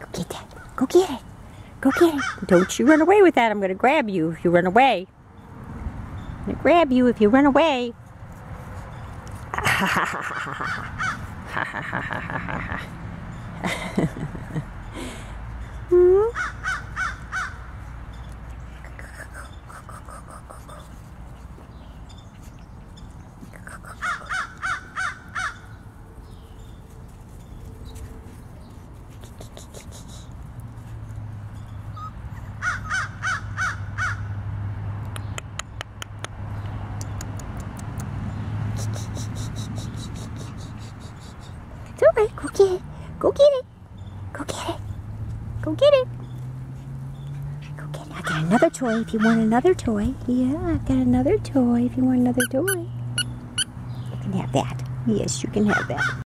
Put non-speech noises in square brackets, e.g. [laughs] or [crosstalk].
Go get that. Go get it. Go get it. Don't you run away with that. I'm going to grab you if you run away. I'm going to grab you if you run away. hmm? [laughs] It's alright. Go get it. Go get it. Go get it. Go get it. Go get it. I got another toy if you want another toy. Yeah, I've got another toy if you want another toy. You can have that. Yes, you can have that.